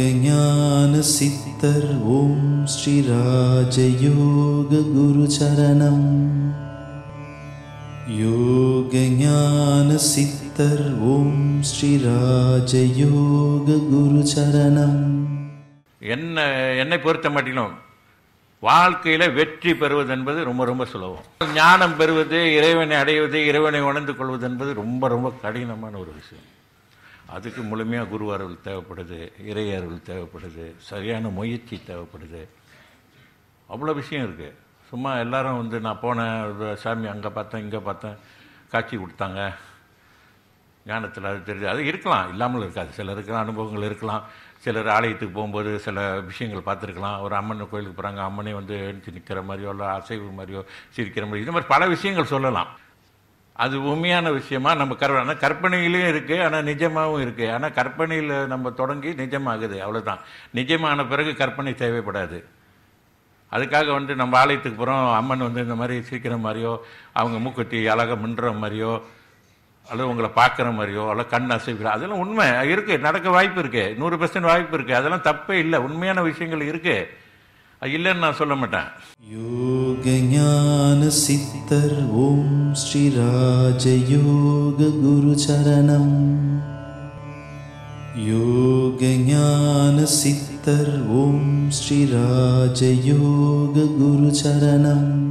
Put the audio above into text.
யோகஞான சித்தர் ஓம் ஸ்ரீ ராஜயோக குரு சரணம். யோகஞான சித்தர் ஓம் ஸ்ரீ ராஜயோக குரு சரணம். என்ன என்னை பொறுத்த மட்டிலும் வாழ்க்கையில் வெற்றி பெறுவது என்பது ரொம்ப ரொம்ப சுலபம். ஞானம் பெறுவது இறைவனை அடைவது இறைவனை உணர்ந்து கொள்வது என்பது ரொம்ப ரொம்ப கடினமான ஒரு விஷயம். அதுக்கு முழுமையாக குரு அருள் தேவைப்படுது இறை அருள் தேவைப்படுது சரியான முயற்சி தேவைப்படுது. அவ்வளோ விஷயம் இருக்குது சும்மா எல்லாரும் வந்து நான் போனேன் சாமி அங்கே பார்த்தேன் இங்கே பார்த்தேன் காட்சி கொடுத்தாங்க. ஞானத்தில் அது தெரிஞ்சு அது இருக்கலாம் இல்லாமல் இருக்காது. சிலருக்கு அனுபவங்கள் இருக்கலாம். சிலர் ஆலயத்துக்கு போகும்போது சில விஷயங்கள் பார்த்துருக்கலாம். ஒரு அம்மன் கோயிலுக்கு போகிறாங்க அம்மனே வந்து எழுந்து நிற்கிற மாதிரியோ இல்லை அசைவு மாதிரியோ சிரிக்கிற மாதிரி இது மாதிரி பல விஷயங்கள் சொல்லலாம். அது உண்மையான விஷயமா? நம்ம கற்பனை ஆனால் கற்பனையிலையும் இருக்குது ஆனால் நிஜமாகவும் இருக்குது ஆனால் கற்பனையில் நம்ம தொடங்கி நிஜமாகுது அவ்வளோதான் நிஜமான பிறகு கற்பனை தேவைப்படாது. அதுக்காக வந்து நம்ம ஆலயத்துக்கு போகிறோம் அம்மன் வந்து இந்த மாதிரி சிரிக்கிற மாதிரியோ அவங்க மூக்குத்தி அழகாக மின்ற மாதிரியோ அல்லது உங்களை பார்க்குற மாதிரியோ அல்ல கண் அசைக்கிற அதெல்லாம் உண்மை இருக்குது நடக்க வாய்ப்பு இருக்குது நூறு பர்சன்ட் வாய்ப்பு இருக்குது அதெல்லாம் தப்பே இல்லை உண்மையான விஷயங்கள் இருக்குது இல்லைன்னு நான் சொல்ல மாட்டேன். யோக ஞான ஓம் ॐ श्रीराजयोगगुरुचरणं। योगज्ञानसिर्वो श्रीराजयोगुरुचरणम्